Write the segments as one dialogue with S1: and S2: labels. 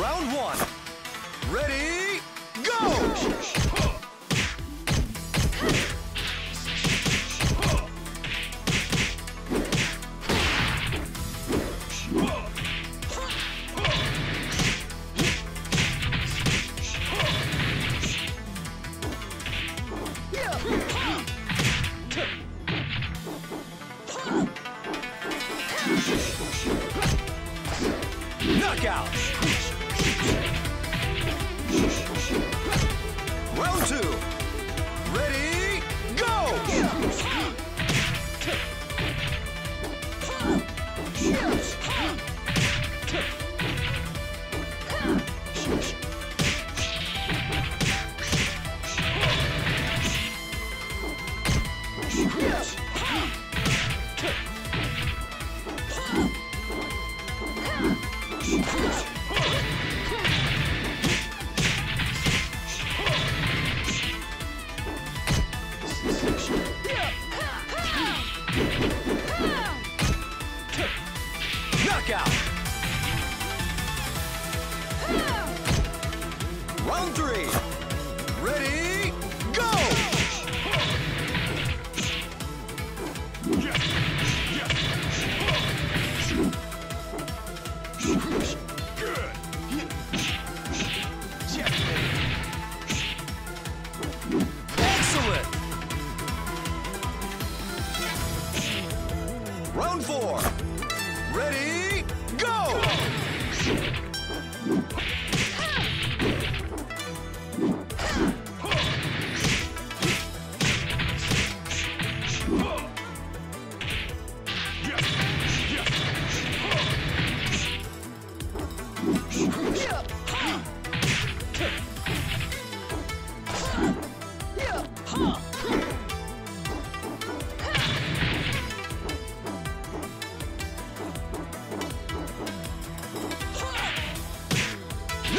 S1: Round one. Ready, go! Knockout! Two. Round three. Ready,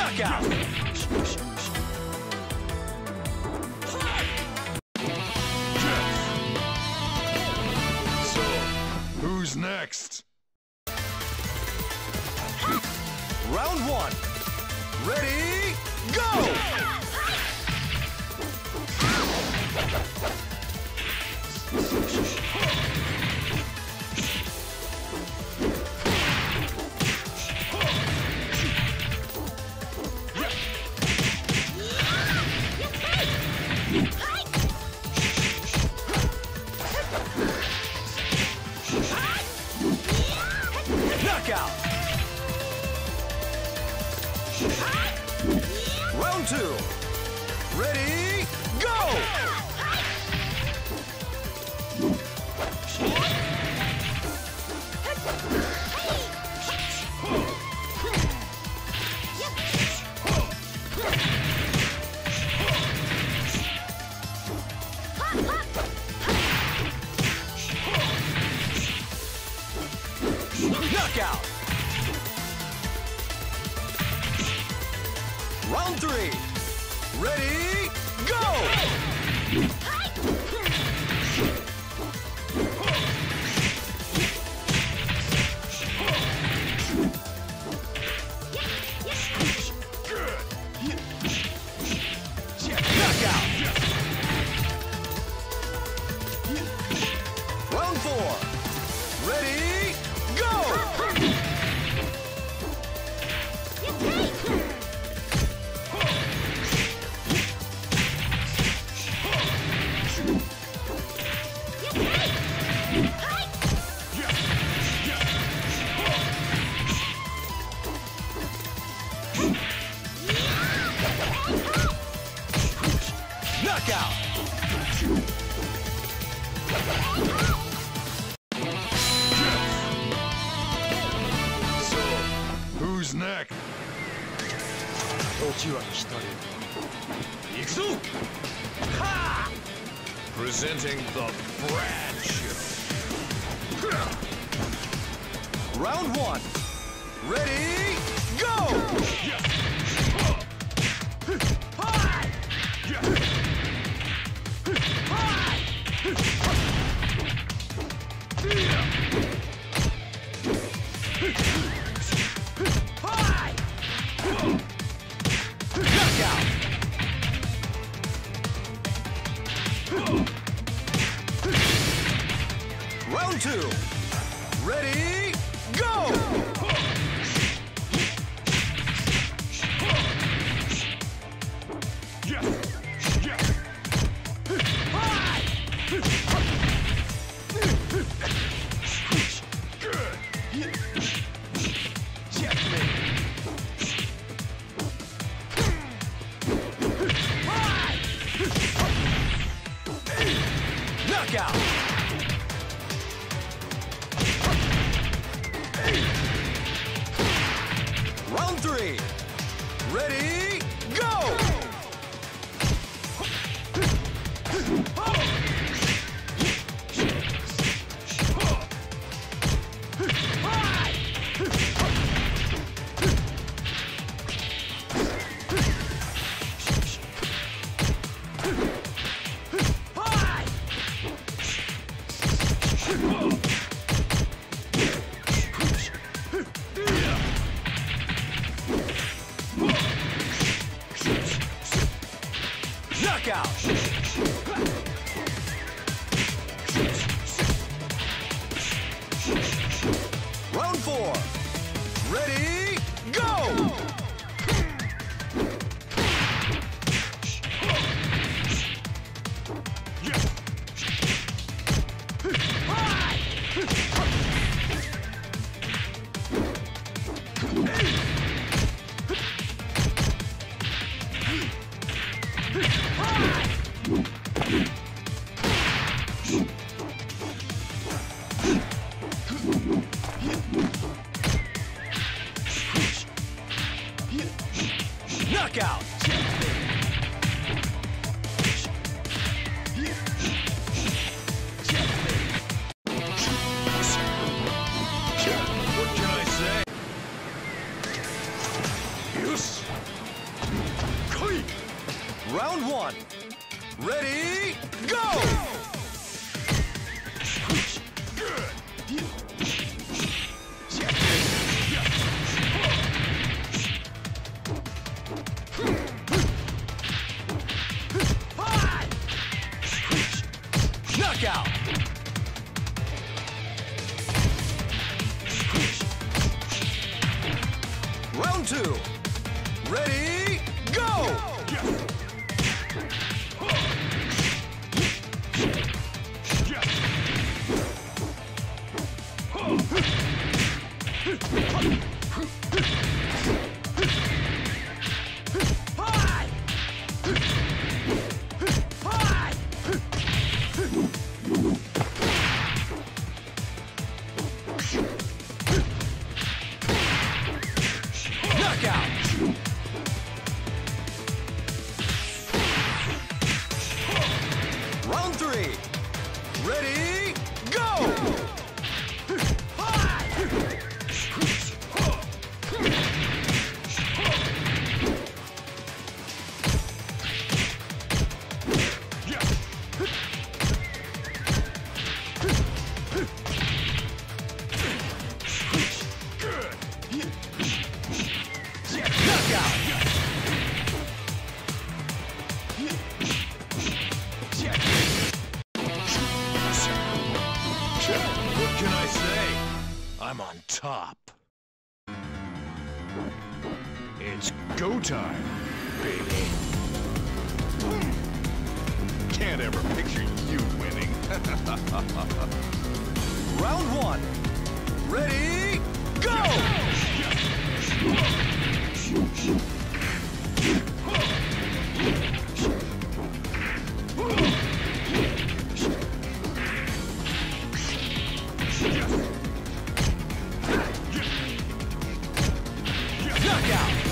S1: Knockout! Round two. Ready, go! Knockout! Round three. Ready, go! Knockout! Round four. Ready, knockout. Yes.
S2: So, who's next?
S3: Don't you understand? Iksu! Ha!
S2: Presenting the Brad Show.
S1: Round one. Ready, go!
S2: Yes.
S1: Ready, go! Knockout! Ready? Ready? Ready, go! Knockout! Round two. Ready, go!
S3: go.
S1: Round one. Ready, go! Knockout!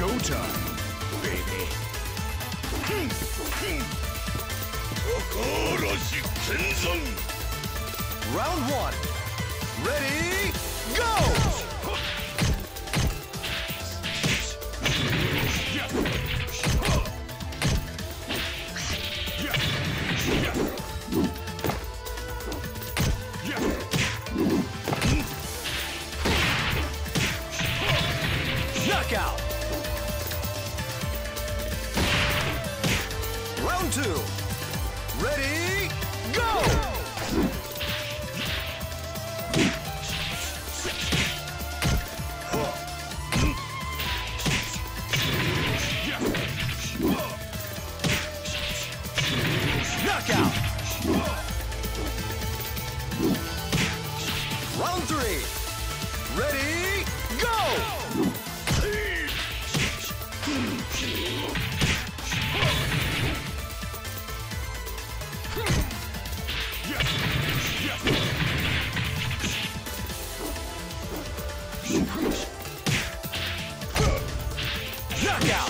S1: go
S2: time, baby.
S1: Round one. Ready, go! knockout. Round three. Ready, go! Knockout!